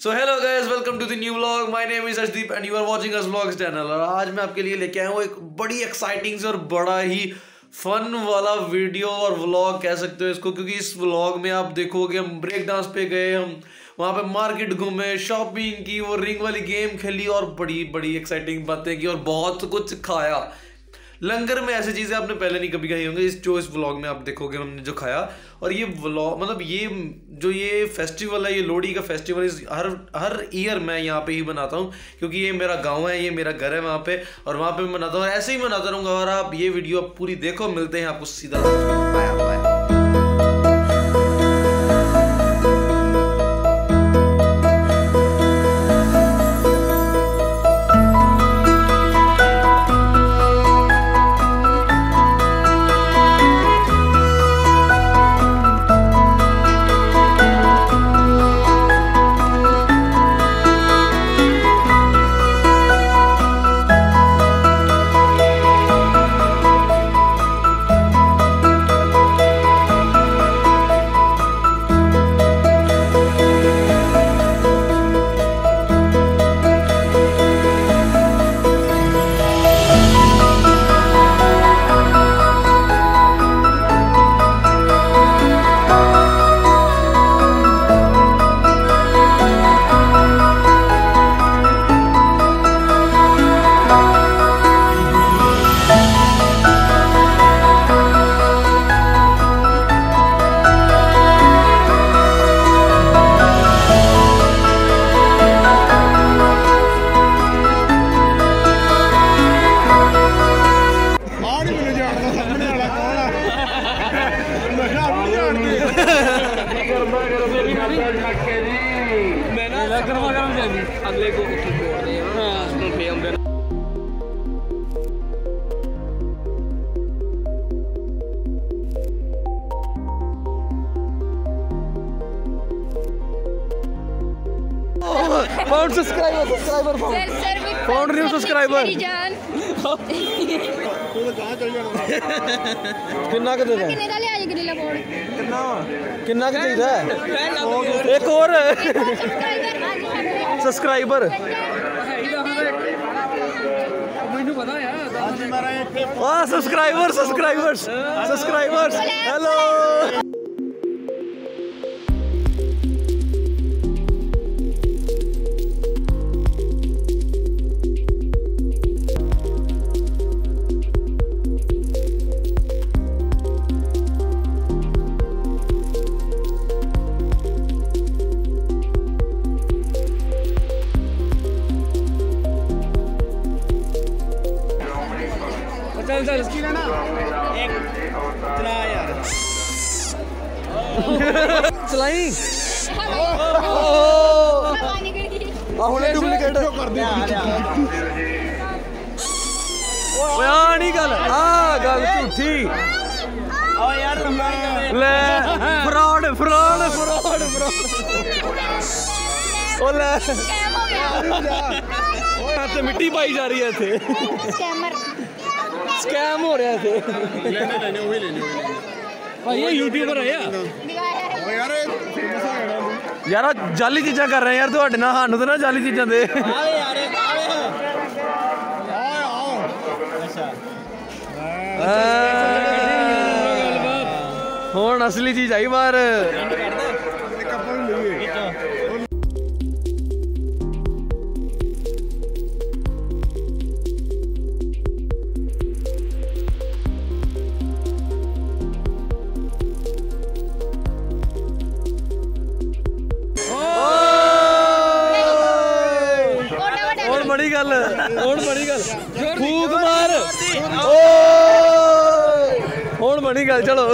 So hello guys welcome to the new vlog my name is Arshdeep and you are watching Arsh vlogs channel और आज मैं आपके लिए लेके आया हूँ एक बड़ी एक्साइटिंग से और बड़ा ही फन वाला वीडियो और व्लॉग कह सकते हो इसको, क्योंकि इस व्लॉग में आप देखोगे हम ब्रेक डांस पे गए, हम वहाँ पे मार्केट घूमे शॉपिंग की, वो रिंग वाली गेम खेली और बड़ी बड़ी एक्साइटिंग बातें की और बहुत कुछ खाया। लंगर में ऐसी चीज़ें आपने पहले नहीं कभी खाई होंगी इस जो इस व्लॉग में आप देखोगे, हमने जो खाया। और ये व्लॉग मतलब ये, जो ये फेस्टिवल है, ये लोहड़ी का फेस्टिवल इस हर हर ईयर मैं यहाँ पे ही बनाता हूँ, क्योंकि ये मेरा गाँव है, ये मेरा घर है वहाँ पे, और वहाँ पे मैं मनाता हूँ, और ऐसे ही मनाता रहूँगा, और आप ये वीडियो आप पूरी देखो, मिलते हैं आपको सीधा। बाय बाय मैं ना गर्मा गर्म जलेबी अगले को छोड़ दें हाँ found subscriber subscriber found found new subscriber किन्ना के दे दे किन्ना के ले आ गए नीला फाउंड ना किन्ना कि एक और सब्सक्राइबर हाँ subscriber subscribers subscribers hello चलाई हवा निकल गई आ हुणे डुप्लीकेट ਕਰ ਦੇ ਓਏ ਆ ਨਹੀਂ ਗੱਲ ਆ ਗੱਲ ਝੂਠੀ ਓ ਯਾਰ ਲੈ ਫਰਾਡ ਫਰਾਡ ਫਰਾਡ ਫਰਾਡ ਉਹ ਲੈ स्कैम हो गया ਓਏ ਤੇ ਮਿੱਟੀ ਪਾਈ ਜਾ ਰਹੀ ਹੈ ਇੱਥੇ स्कैमर ਸਕੈਮ ਹੋ ਰਿਹਾ ਇੱਥੇ ਲੈਣੇ ਲੈਣੇ ਉਹੀ ਲੈਣੇ ਭਾਈ ਇਹ ਯੂਟਿਊਬਰ ਹੈ ਆ ਯਾਰ ਜਾਲੀ ਚੀਜ਼ਾਂ ਕਰ ਰਹੇ ਯਾਰ ਤੁਹਾਡੇ ਨਾਲ ਸਾਨੂੰ ਤਾਂ ਨਾ ਜਾਲੀ ਚੀਜ਼ਾਂ ਦੇ। ਆਵੇ ਯਾਰ ਆਵੇ ਆਓ ਆਓ ਹੁਣ ਅਸਲੀ ਚੀਜ਼ ਆਈ ਬਾਹਰ। ਲਈਏ ਓ ਹੁਣ ਬਣੀ ਗੱਲ ਚਲੋ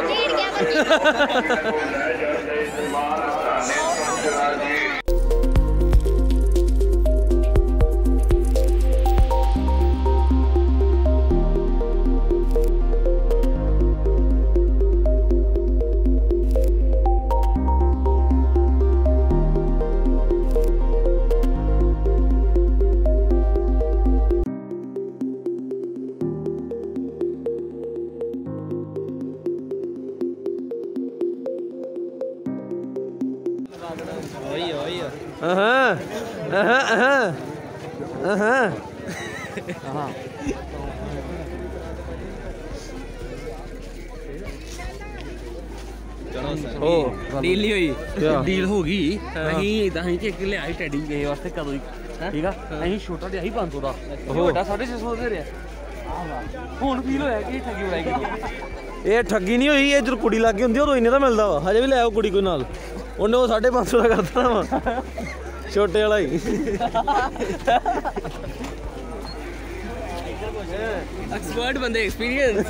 ਪੀੜ ਗਿਆ ਬੱਚੀ ਅਹਾਂ ਉਹ ਡੀਲ ਨਹੀਂ ਹੋਈ? ਡੀਲ ਹੋ ਗਈ। ਅਸੀਂ ਹੀ ਕਿ ਇੱਕ ਲਿਆ ਸੀ ਟੈਡੀ ਗਏ ਵਾਸਤੇ ਕਦੋਂ ਹੀ। ਠੀਕ ਆ? ਅਸੀਂ ਛੋਟਾ ਜਿਹਾ ਹੀ 500 ਦਾ। ਉਹ ਵੱਡਾ 650 ਦੇ ਰਿਹਾ। ਹੁਣ ਫੀਲ ਹੋਇਆ ਕਿ ਠੱਗੀ ਉਡਾਈ ਗਈ। ਇਹ ਠੱਗੀ ਨਹੀਂ ਹੋਈ ਇਹ ਜਦੋਂ ਕੁੜੀ ਲੱਗ ਹੁੰਦੀ ਆ, ਉਦੋਂ ਇੰਨੇ ਦਾ ਮਿਲਦਾ ਵਾ। ਹਜੇ ਵੀ ਲੈ ਆਓ ਕੁੜੀ ਕੋਈ ਨਾਲ। ਉਹਨੇ ਉਹ 550 ਦਾ ਕਰਤਾ ਵਾ। ਛੋਟੇ ਵਾਲਾ ਹੀ ਐਕਸਪਰਟ ਬੰਦੇ ਐਕਸਪੀਰੀਅੰਸ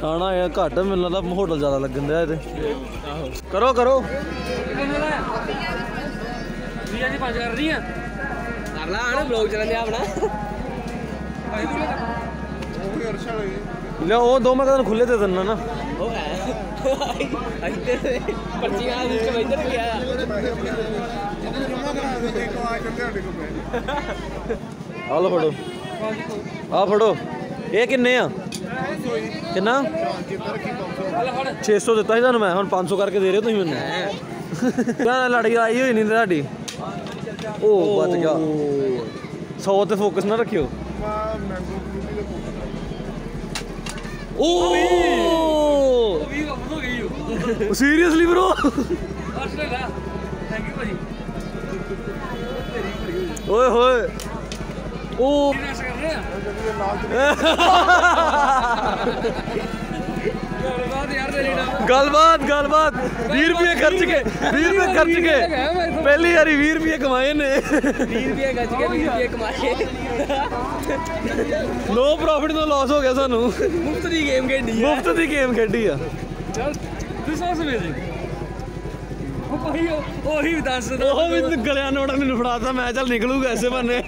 ਠਾਣਾ ਇਹ ਘੱਟ ਮੈਨੂੰ ਲੱਗਦਾ ਹੋਟਲ ਜ਼ਿਆਦਾ ਲੱਗਣ ਦਿਆ ਇਹਦੇ ਕਰੋ ਕਰੋ ਵੀਜ਼ਾ ਦੀ ਪੰਜ ਕਰ ਰਹੀ ਆ ਕਰ ਲਾ ਹਣ ਬਲੌਗ ਚੱਲਣ ਦਿਆ ਆਪਣਾ ਭਾਈ ਤੂੰ ਉਹ ਵੀ ਅਰਸ਼ਾ ਲਈ ਲੈ ਉਹ ਦੋ ਮੈਂ ਕਦੋਂ ਖੁੱਲੇ ਦੇ ਦਿੰਦਾ ਨਾ ਉਹ ਹੈ ਇੱਧਰ ਪਰਚੀਆਂ ਲਿਸਟ ਵਿੱਚ ਇੱਧਰ ਗਿਆ ਇਹਨੂੰ ਜਮਾ ਕਰਾ ਦੇ ਇੱਕ ਆ ਕੇ ਤੁਹਾਡੇ ਕੋਲ ਪੈ ਆ ਲਓ ਫੜੋ ਆ ਫੜੋ ਇਹ ਕਿੰਨੇ ਆ ਕਿੰਨਾ 600 ਦਿੱਤਾ ਸੀ ਤੁਹਾਨੂੰ ਮੈਂ ਹੁਣ 500 ਕਰਕੇ ਦੇ ਰਹੇ ਹੋ ਤੁਸੀਂ ਮੈਨੂੰ ਕਿਆ ਲੜਾਈ ਆਈ ਹੋਈ ਨਹੀਂ ਤੁਹਾਡੀ ਉਹ ਬਚ ਗਿਆ 100 ਤੇ ਫੋਕਸ ਨਾ ਰੱਖਿਓ ਮਾ सीरियसली ब्रो ओए होए ओ ਗੱਲਬਾਤ ਗੱਲਬਾਤ ਗੱਲਬਾਤ। 20 ਰੁਪਏ ਖਰਚ ਕੇ 20 ਰੁਪਏ ਖਰਚ ਕੇ। ਪਹਿਲੀ ਵਾਰੀ 20 ਰੁਪਏ ਕਮਾਏ ਨੇ। 20 ਰੁਪਏ ਗੱਜ ਕੇ 20 ਰੁਪਏ ਕਮਾਏ। ਨੋ ਪ੍ਰੋਫਿਟ ਨੋ ਲਾਸ ਹੋ ਗਿਆ ਸਾਨੂੰ। ਮੁਫਤ ਦੀ ਗੇਮ ਖੇਡੀ ਆ ਮੁਫਤ ਦੀ ਗੇਮ ਖੇਡੀ ਆ। ਦਿਸ ਵਾਸ ਅਮੇਜ਼ਿੰਗ ਉਹ ਉਹ- ਦੱਸ ਦੋ ਉਹ ਵੀ ਗਲਿਆ ਨੋਟ ਮੈਨੂੰ ਫੜਾਤਾ ਮੈਂ ਚੱਲ ਨਿਕਲੂਗਾ ਐਸੇ ਬੰਨੇ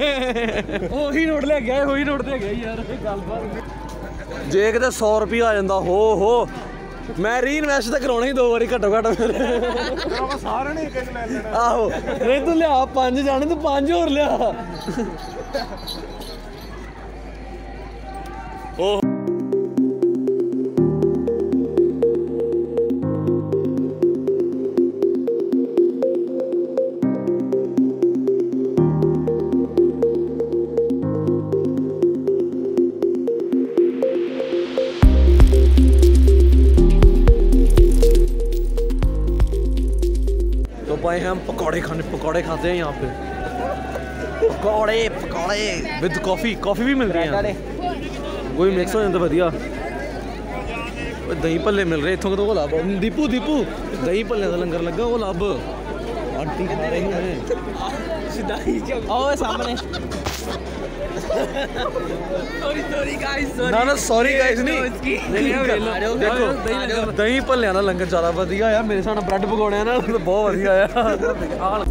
ਉਹੀ ਨੋਟ ਲੈ ਗਿਆ ਉਹੀ ਨੋਟ ਲੈ ਗਿਆ ਯਾਰ ਇਹ ਗੱਲਬਾਤ। ਜੇ ਕਿਤੇ 100 ਰੁਪਏ ਆ ਜਾਂਦਾ ਹੋ ਹੋ। ਮੈਂ ਰੀਇਨਵੈਸਟ ਤਾਂ ਕਰਾਉਣਾ ਹੀ ਦੋ ਵਾਰੀ ਘੱਟੋ ਘੱਟ ਫਿਰ। ਆਪਾਂ ਸਾਰਿਆਂ ਨੇ ਇੱਕ ਇੱਕ ਲੈ ਲੈਣਾ। ਆਹੋ। ਨਹੀਂ ਤੂੰ ਲਿਆ ਪੰਜ ਜਾਣੇ ਤੂੰ ਪੰਜ ਹੋਰ ਲਿਆ। पाए हैं हम पकौड़े खाने पकौड़े खाते हैं यहाँ पे। पकौड़े पकौड़े। विद कॉफ़ी कॉफ़ी भी मिल रही है कोई मिक्स हो जाता बढ़िया। दही पल्ले मिल रहे इतों तो लाभ। दीपू दीपू दही पल्ले का लंगर लगा वो लाभ। आंटी खा रही है। सामने। ਸਿੱਧਾ ਹੀ ਚੱਲ ਓਏ ਸਾਹਮਣੇ ਸੌਰੀ ਸੌਰੀ ਗਾਇਸ ਸੌਰੀ ਨਾ ਨਾ ਸੌਰੀ ਗਾਇਸ ਨਹੀਂ ਨਹੀਂ ਦੇਖੋ ਦਹੀਂ ਭੱਲਿਆਂ ਦਾ ਲੰਗਰ ਜ਼ਿਆਦਾ ਵਧੀਆ ਆ ਮੇਰੇ ਹਿਸਾਬ ਨਾਲ ਬ੍ਰੈਡ ਪਕੌੜਿਆਂ ਨਾਲ ਤਾਂ ਬਹੁਤ ਵਧੀਆ ਆ ਆਹ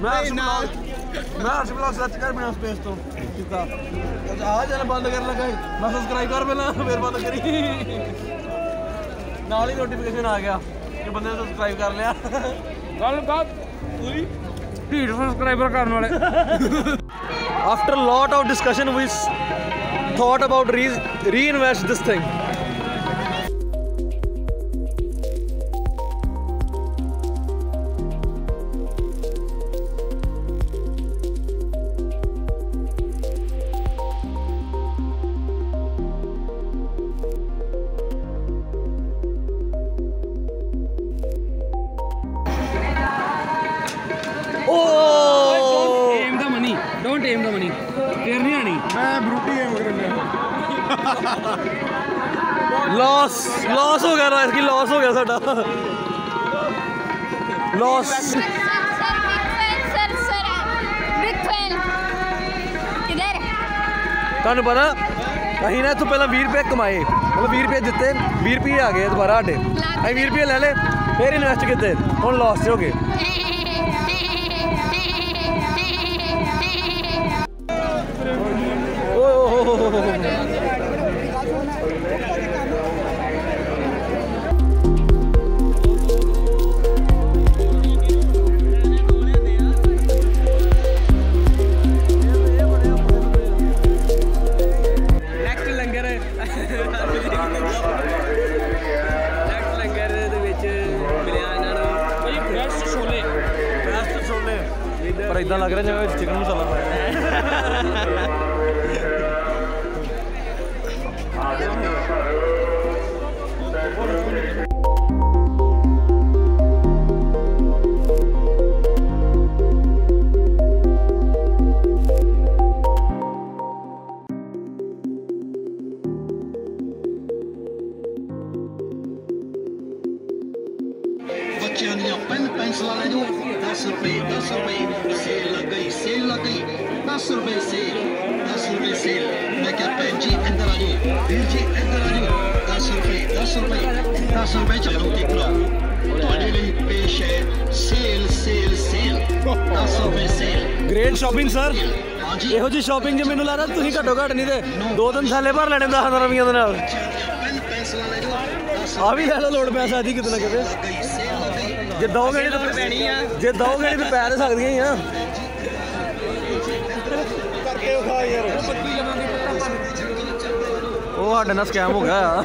ਮੈਂ ਨਾਲ ਮੈਂ ਅੱਜ ਬਲੌਗ ਸਰਚ ਕਰ ਬਿਨਾ ਸਪੇਸ ਤੋਂ। ਕੀਤਾ ਆ। ਜਾਣਾ ਬੰਦ ਕਰ ਲਗਾ ਮੈਂ ਸਬਸਕ੍ਰਾਈਬ ਕਰ ਪਹਿਲਾਂ ਫਿਰ ਬੰਦ ਕਰੀ। ਨਾਲ ਹੀ ਨੋਟੀਫਿਕੇਸ਼ਨ ਆ ਗਿਆ ਕਿ ਬੰਦੇ ਨੇ ਸਬਸਕ੍ਰਾਈਬ ਕਰ ਲਿਆ। reinvest this thing oh aim the money don't aim the money ਫੇਰ ਨਹੀਂ ਆਣੀ ਮੈਂ ਬਰੂਟੀ ਐਮ ਕਰਨ ਲਿਆ लॉस लॉस हो गया ना इसकी लॉस हो गया साडा loss sir sir sir big fan किधर ਤੁਹਾਨੂੰ ਪਤਾ ਅਸੀਂ ਨਾ ਇੱਥੋਂ ਪਹਿਲਾਂ 20 ਰੁਪਏ ਕਮਾਏ ਮਤਲਬ 20 ਰੁਪਏ ਦਿੱਤੇ 20 ਰੁਪਏ ਆ ਗਏ ਦੁਬਾਰਾ ਸਾਡੇ ਅਸੀਂ 20 ਰੁਪਏ ਲੈ ਲਏ ਫਿਰ ਇਨਵੈਸਟ ਕੀਤੇ ਹੁਣ ਲਾਸ 'ਚ ਹੋ ਗਏ ਹਾਂਜੀ ਇਹੋ ਜੀ ਸ਼ਾਪਿੰਗ ਜੇ ਮੈਨੂੰ ਲੱਗਦਾ ਤੁਸੀਂ ਘੱਟੋ ਘੱਟ ਨਹੀਂ ਤੇ ਦੋ ਤਿੰਨ ਥੈਲੇ ਭਰ ਲੈਣੇ 10 ਰੁਪਈਆਂ ਦੇ ਨਾਲ। ਬੱਚਿਆਂ ਦੀਆਂ ਪੈਨ ਪੈਨਸਲਾਂ ਲੈ ਜਾਓ 10 ਆ ਵੀ ਲੈ ਲਓ ਲੋੜ ਪੈਸਾ ਦੀ ਕਿਤੇ ਨਾ ਕਿਤੇ। ਜੇ ਦੋਗੇ ਨਹੀਂ ਤਾਂ ਪੈਣੀ ਆ। ਜੇ ਦੋਗੇ ਨਹੀਂ ਤਾਂ ਪੈ ਤਾਂ ਸਕਦੀਆਂ ਹੀ ਆ। ਕਰਕੇ ਵਿਖਾ ਯਾਰ। ਉਹ ਸਾਡੇ ਨਾਲ ਸਕੈਮ ਹੋ ਗਿਆ। ਆ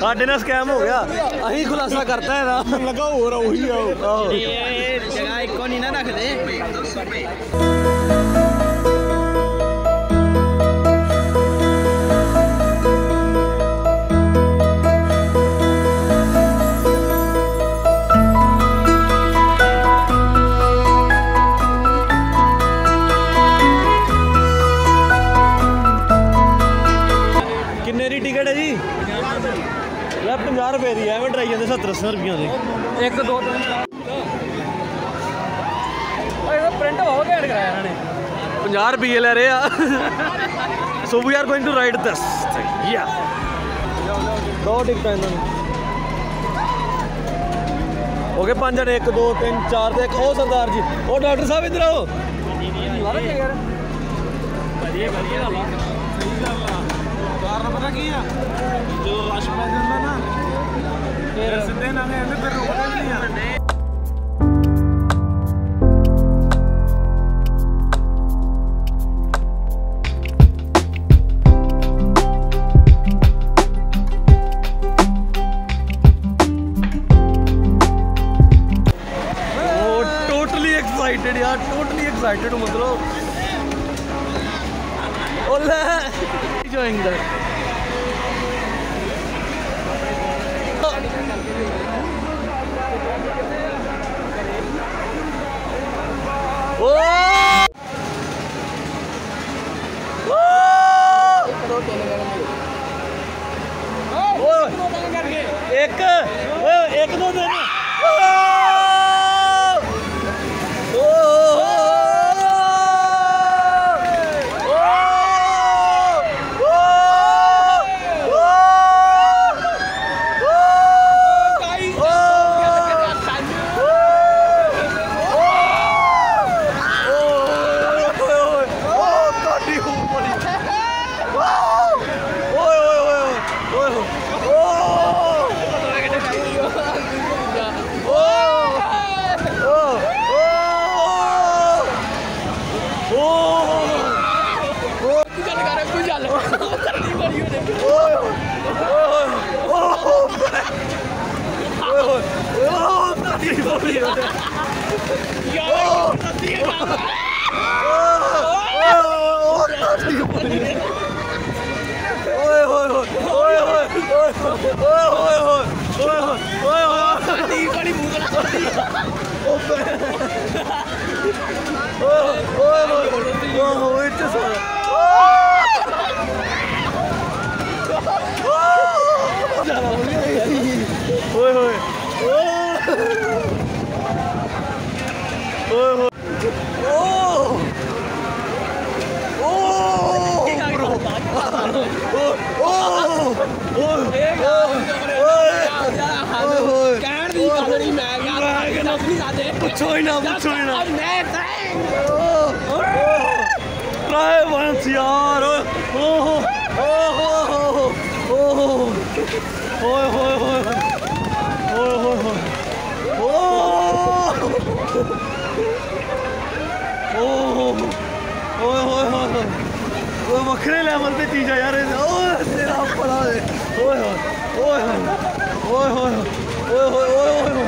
ਸਾਡੇ ਨਾਲ ਸਕੈਮ ਹੋ ਗਿਆ। ਅਸੀਂ ਖੁਲਾਸਾ ਕਰਤਾ ਇਹਦਾ। ਲੱਗਾ ਹੋਰ ਉਹੀ ਆ ਉਹ। ਆਹੋ। ਜਗ੍ਹਾ ਇੱਕੋ ਨਹੀਂ ਨਾ ਰੱਖਦੇ। ਰੁਪਏ ਦੀ ਐਵੇਂ ਡਰਾਈ ਜਾਂਦੇ 70 80 ਰੁਪਈਆਂ ਦੀ ਇੱਕ ਦੋ ਤਿੰਨ। ਓਏ ਇਹ ਪ੍ਰਿੰਟ ਬਹੁਤ ਘੈਂਟ ਕਰਾਇਆ ਇਹਨਾਂ ਨੇ। 50 ਰੁਪਏ ਲੈ ਰਹੇ ਆ। So we are going to ride this. ਯਾ ਦੋ ਟਿਕਟਾਂ ਇਹਨਾਂ ਨੂੰ। ਹੋ ਗਏ ਪੰਜ ਜਣੇ 1 2 3 4 ਤੇ ਇੱਕ। ਉਹ ਸਰਦਾਰ ਜੀ ਉਹ ਡਾਕਟਰ ਸਾਹਿਬ ਇੱਧਰ ਆਓ। ਵਧੀਆ ਵਧੀਆ। ਗੱਲ ਆ ਕਾਰਨ ਪਤਾ ਕੀ ਆ? ਜਦੋਂ ਰਸ਼ ਪੈ ਜਾਂਦਾ ਨਾ Yeah. si ustedes no me han perro, ¡Cardi, Cardi, ਨਹੀਂ ਸਕਦੇ ਪੁੱਛੋ ਹੀ ਨਾ ਪੁੱਛੋ ਹੀ ਨਾ ਮੈਂ ਟਰਾਈ ਵਾਂਸ ਯਾਰ ਓਹ ਓਹ ਓਹ ਓਏ ਹੋਏ ਹੋਏ ਓਏ ਹੋਏ ਹੋਏ ਓਹ ਓਏ ਹੋਏ ਹੋਏ ਓਏ ਵੱਖਰੇ ਲੈਵਲ ਤੇ ਚੀਜ਼ ਆ ਯਾਰ ਇਹ। ਓਏ ਤੇਰਾ ਬੜਾ ਓਏ ਹੋਏ ਓਏ ਹੋਏ ਹੋਏ ਓਏ ਹੋਏ ਓਏ ਹੋਏ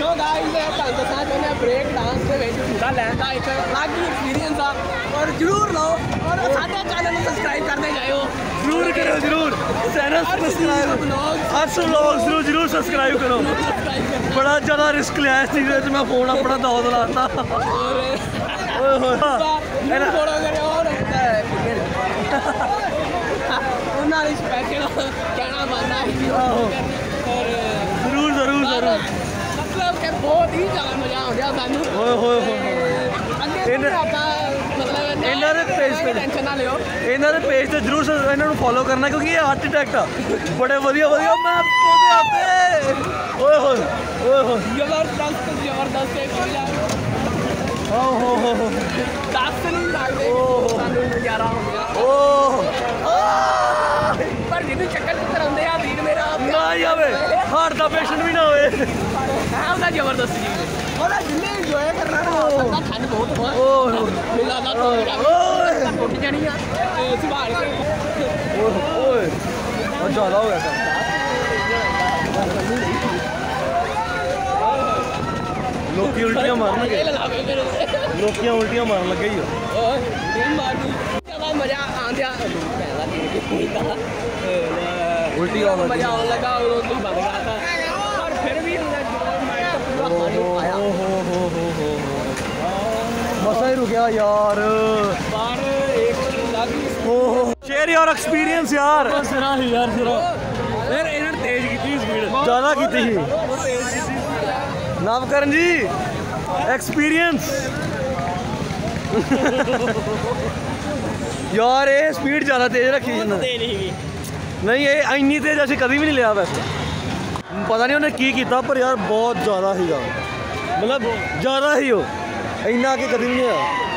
ਸੋ ਗਾਇਸ ਇਹ ਤੁਹਾਨੂੰ ਦੱਸਣਾ ਚਾਹੁੰਦੇ ਹਾਂ ਬ੍ਰੇਕ ਡਾਂਸ ਦੇ ਵਿੱਚ ਝੂਟਾ ਲੈਣ ਦਾ ਇੱਕ ਅਲੱਗ ਹੀ ਐਕਸਪੀਰੀਅੰਸ ਆ ਔਰ ਜਰੂਰ ਲਓ ਔਰ ਸਾਡੇ ਚੈਨਲ ਨੂੰ ਸਬਸਕ੍ਰਾਈਬ ਕਰਦੇ ਜਾਇਓ ਜ਼ਰੂਰ ਕਰੋ ਜ਼ਰੂਰ channel subscribe vlog Arsh vlogs ਨੂੰ ਜ਼ਰੂਰ ਸਬਸਕ੍ਰਾਈਬ ਕਰੋ ਬੜਾ ਜ਼ਿਆਦਾ ਰਿਸਕ ਲਿਆ ਇਸ ਚੀਜ਼ ਵਿੱਚ ਮੈਂ ਫੋਨ ਆਪਣਾ ਦਾਉ ਦਲਾਤਾ ਓਏ ਹੋਏ ਜਰੂਰ ਫੋਲੋ ਕਰਿਓ ਔਰ ਉਹਨਾਂ ਲਈ ਸਪੈਸ਼ਲ ਕਹਿਣਾ ਬਣਦਾ ਹੈ ਆਹੋ। ਔਰ ਜ਼ਰੂਰ ਜ਼ਰੂਰ ਜ਼ਰੂਰ ਮਤਲਬ ਕਿ ਬਹੁਤ ਹੀ ਜ਼ਿਆਦਾ ਮਜ਼ਾ ਆਉਂਦਾ ਸਾਨੂੰ ਓਏ ਹੋਏ ਹੋਏ ਅੱਗੇ ਇਹਨਾਂ- ਤੋਂ ਆਪਾਂ ਮਤਲਬ ਇਹਨਾਂ ਦੇ page ਤੇ- ਟੈਨਸ਼ਨ ਨਾ ਲਿਓ ਇਹਨਾਂ ਦੇ ਪੇਜ ਤੇ ਜ਼ਰੂਰ ਸਬ- ਇਹਨਾਂ ਨੂੰ ਫੋਲੋ ਕਰਨਾ ਕਿਉਂਕਿ ਇਹ ਆਰਕੀਟੈਕਟ ਆ ਬੜੇ ਵਧੀਆ ਵਧੀਆ ਮੈਂ ਉਹਦੇ ਆਤੇ ਓਏ ਹੋਏ ਓਏ ਹੋਏ ਜ਼ਬਰਦਸਤ ਜ਼ਬਰਦਸਤ ਇੱਕ ਮਜ਼ਾ ਓ ਹੋ ਹੋ ਹੋ ਦੱਸ ਨਹੀਂ ਲੱਗਦੇ ਸਾਨੂੰ ਨਜ਼ਾਰਾ ਹੋ ਗਿਆ ਓ ਪਰ ਜਿਹਨੂੰ ਚੱਕਰ ਚੱਕਰ ਆਉਂਦੇ ਆ ਵੀਰ ਮੇਰਾ ਨਾ ਹੀ ਆਵੇ ਹਾਰਟ ਦਾ ਪੇਸ਼ੈਂਟ ਵੀ ਨਾ ਹੋਵੇ है उतना ज़बरदस्ती और ज़िले इंजॉय कर रहा ना ठंड बहुत है ओह ज़्यादा तो टूट जानी है। संभाल के ओह ओह और ज़्यादा हो गया लोग की उल्टियाँ मारने गए लोग उल्टियाँ मारने लग गई हो मज़ा आंध्या उल्टी मज़ा लगा और बंद रहा था मसा ही रुक गया यार। शेयर यार। एक्सपीरियंस यार स्पीड ज़्यादा की थी। नवकरण जी एक्सपीरियंस यार ये स्पीड ज़्यादा तेज रखी नहीं ये इन्नी तेज असं कभी भी नहीं लिया वैसे। पता नहीं उन्हें की किया पर यार बहुत ज़्यादा ही यार मतलब ज़्यादा ही हो। इन्ना के कदम नहीं है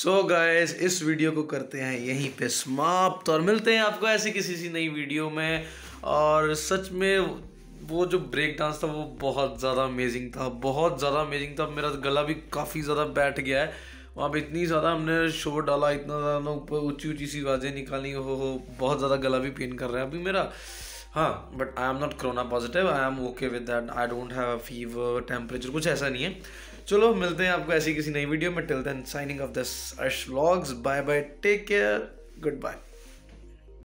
सो so गाइस इस वीडियो को करते हैं यहीं पे समाप्त और मिलते हैं आपको ऐसी किसी सी नई वीडियो में। और सच में वो जो ब्रेक डांस था, वो बहुत ज़्यादा अमेजिंग था, बहुत ज़्यादा अमेजिंग था। मेरा गला भी काफ़ी ज़्यादा बैठ गया है। वहाँ पे इतनी ज़्यादा हमने शोर डाला, इतना ज़्यादा ऊपर ऊँची ऊँची सी आवाज़ें निकाली हो हो बहुत ज़्यादा गला भी पेन कर रहा है अभी मेरा। हाँ but I am not corona positive I am okay with that I don't have fever temperature कुछ ऐसा नहीं है। चलो, मिलते हैं आपको ऐसी किसी नई वीडियो में. Till then signing off this Arsh vlogs bye bye take care good bye